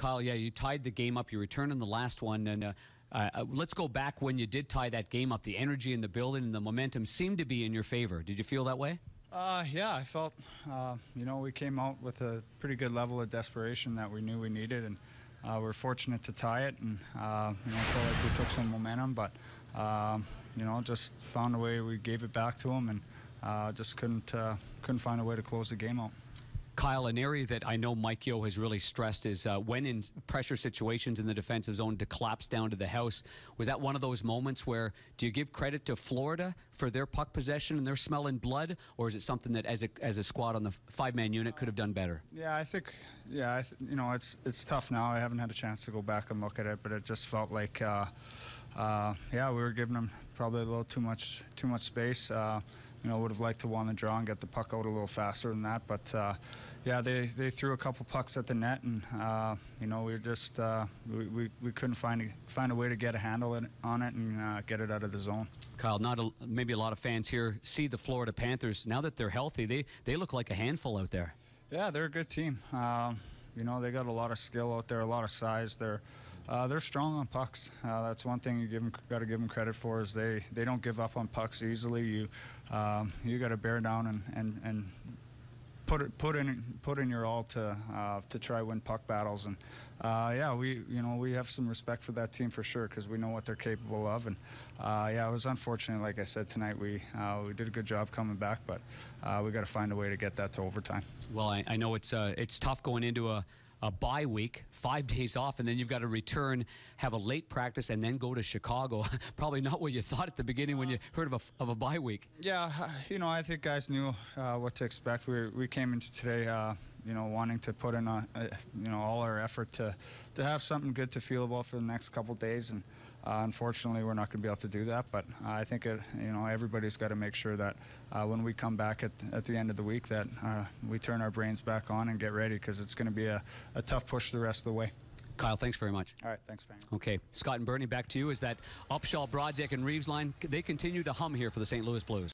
Kyle, yeah, you tied the game up. You returned in the last one, and uh, uh, let's go back when you did tie that game up. The energy in the building and the momentum seemed to be in your favor. Did you feel that way? Uh, yeah, I felt, uh, you know, we came out with a pretty good level of desperation that we knew we needed, and uh, we are fortunate to tie it, and uh, you know, I felt like we took some momentum, but um, you know, just found a way. We gave it back to them, and uh, just couldn't uh, couldn't find a way to close the game out. Kyle, an area that I know Mike Yeo has really stressed is uh, when in pressure situations in the defensive zone to collapse down to the house. Was that one of those moments where do you give credit to Florida for their puck possession and their smelling blood, or is it something that as a as a squad on the five-man unit could have done better? Yeah, I think yeah, I th you know it's it's tough now. I haven't had a chance to go back and look at it, but it just felt like. Uh, uh, yeah, we were giving them probably a little too much too much space. Uh, you know, would have liked to won the draw and get the puck out a little faster than that. But uh, yeah, they, they threw a couple pucks at the net, and uh, you know, we just uh, we, we, we couldn't find a, find a way to get a handle on it and uh, get it out of the zone. Kyle, not a, maybe a lot of fans here see the Florida Panthers now that they're healthy. They they look like a handful out there. Yeah, they're a good team. Um, you know, they got a lot of skill out there, a lot of size. They're uh, they're strong on pucks. Uh, that's one thing you give them, got to give them credit for is they, they don't give up on pucks easily. You um, you got to bear down and, and, and put it, put in put in your all to uh, to try win puck battles and uh, yeah we you know we have some respect for that team for sure because we know what they're capable of and uh, yeah it was unfortunate like I said tonight we uh, we did a good job coming back but uh, we got to find a way to get that to overtime. Well I, I know it's uh, it's tough going into a a bye week, five days off, and then you've got to return, have a late practice, and then go to Chicago. Probably not what you thought at the beginning when you heard of a, of a bye week. Yeah, you know, I think guys knew uh, what to expect. We, we came into today, uh, you know, wanting to put in, a, a, you know, all our effort to, to have something good to feel about for the next couple days, and uh, unfortunately, we're not going to be able to do that. But uh, I think it, you know everybody's got to make sure that uh, when we come back at, at the end of the week, that uh, we turn our brains back on and get ready because it's going to be a, a tough push the rest of the way. Kyle, thanks very much. All right, thanks, man. Okay, Scott and Bernie, back to you. Is that Upshaw, Brodziak, and Reaves line? They continue to hum here for the St. Louis Blues.